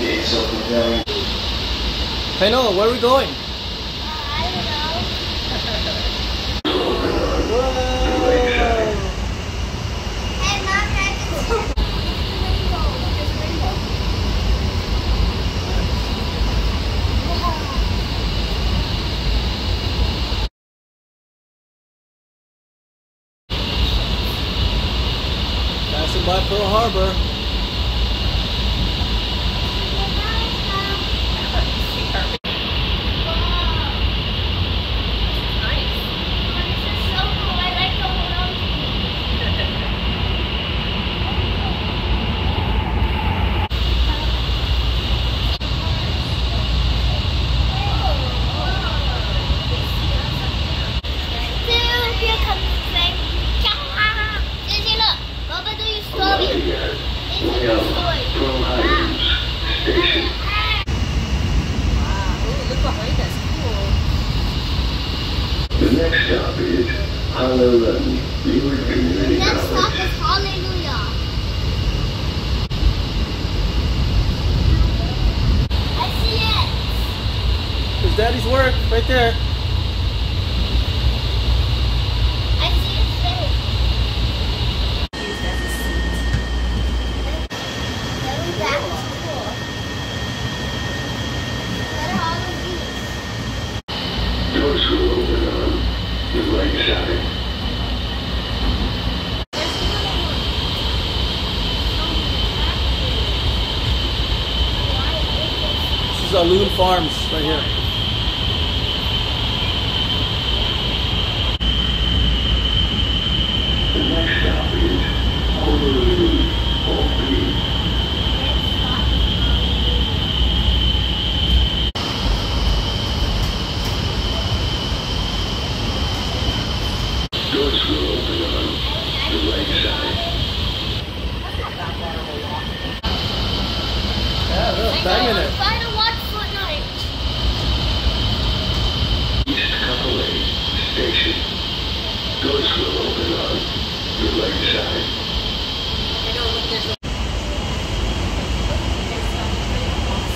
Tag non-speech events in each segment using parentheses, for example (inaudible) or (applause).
gates open down. Hey Noah, where are we going? Know. Hey, Mom, can I just rainbow? Just rainbow. Passing by Pearl Harbor. Look out, Pearl Highlands Station. Ooh, look behind us. Cool. The next stop is Next stop is Hallelujah. I see it. There's Daddy's work right there. I see it face. Used as seat. Going back to school. What are all of these? Doors will open on the right side. Aloun Farms right here. Next stop is Honolulu Old Green. Doors will open on the right side. Yeah, look, banging it. Try to watch Fortnite. East Kapolei Station. Doors will open on the right side. I know, look, there's a- Abraham and Puka Makawa Akau. there's that. Are we still in Hawaii?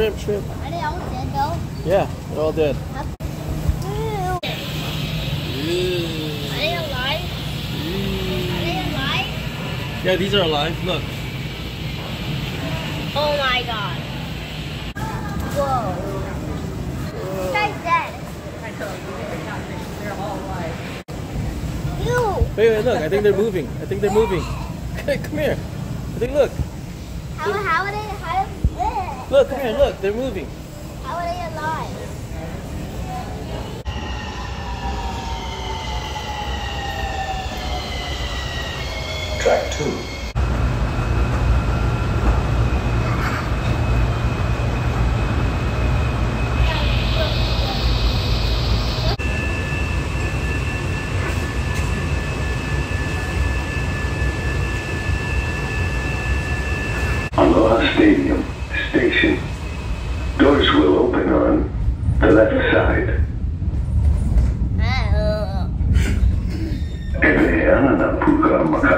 Shrimp, shrimp. Are they all dead though? Yeah, they're all dead. Are they alive? Are they alive? Yeah, these are alive. Look. Oh my god. Whoa. This guy's dead. I they're not fish, they're all alive. Ew. Wait, wait, look. I think they're moving. I think they're moving. (laughs) Come here. I think, look. How, how are they? How. Look, come here. Look, they're moving. how are they alive? Track two. Station. Doors will open on the left side. Eveana na puka maka